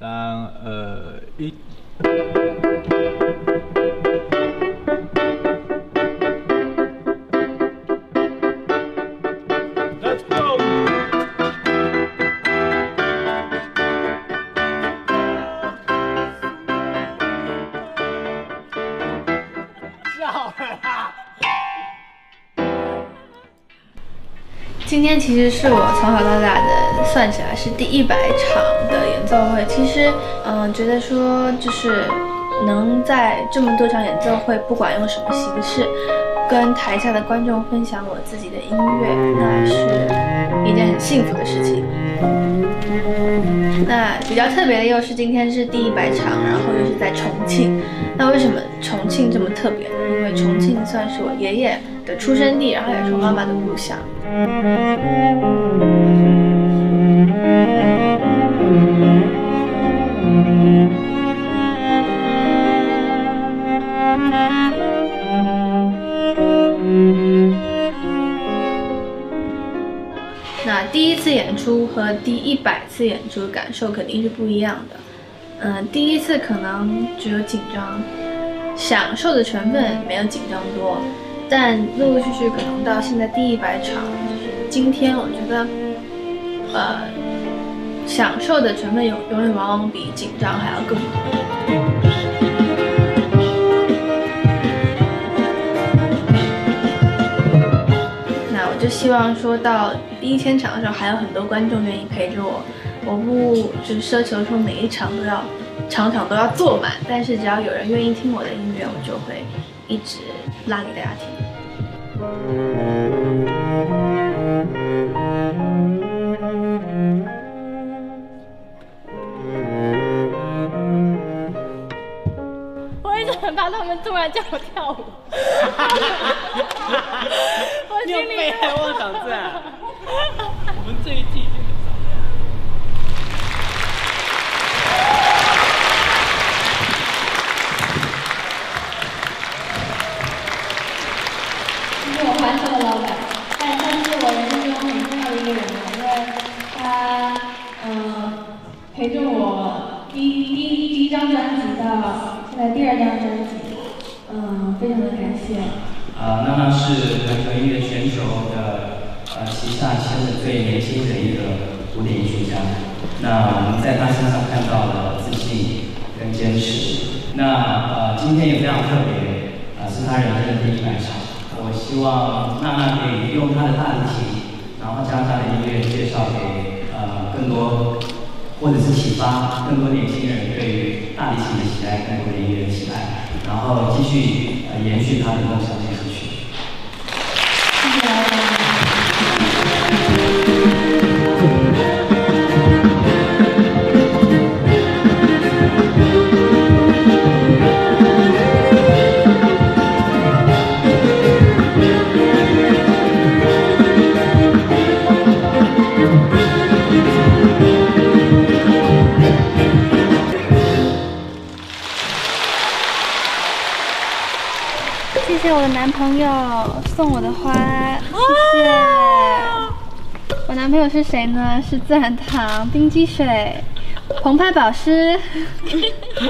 三二一。Let's go！今天其实是我从小到大的算起来是第一百场的演奏会。其实，嗯、觉得说就是能在这么多场演奏会，不管用什么形式，跟台下的观众分享我自己的音乐，那是一件很幸福的事情。那比较特别的又是今天是第一百场，然后又是在重庆。那为什么重庆这么特别呢？因为重庆算是我爷爷出生地，然后也是我妈妈的故乡。那第一次演出和第一百次演出感受肯定是不一样的。嗯、第一次可能只有紧张，享受的成分没有紧张多，但陆陆续续可能到现在第一百场，就是今天，我觉得，呃，享受的成分永永远往往比紧张还要更多。那我就希望说到第一千场的时候，还有很多观众愿意陪着我。我不就奢求说每一场都要场场都要坐满，但是只要有人愿意听我的音乐，我就会一直拉给大家听。我一直很怕他们突然叫我跳舞，我你有心里被害妄想症啊？我们这一季就很少。是我环球的老板，但他是我人生中很重要的一个人，因为他嗯陪着我第一第一第一张专辑到现在第二张专辑，嗯，非常的感谢。啊，娜娜是环球音乐全球的呃旗下签的最年轻的一个古典艺术家。那我们在她身上看到了自信跟坚持。那呃今天也非常特别，啊、是她人生的第一百场。我希望娜娜可以用她的大提琴，然后将她的音乐介绍给呃更多，或者是启发更多年轻人对于大提琴的喜爱，更多的音乐的喜爱，然后继续呃延续她的梦想谢谢我的男朋友送我的花，谢谢。我男朋友是谁呢？是自然堂冰激水、澎湃保湿。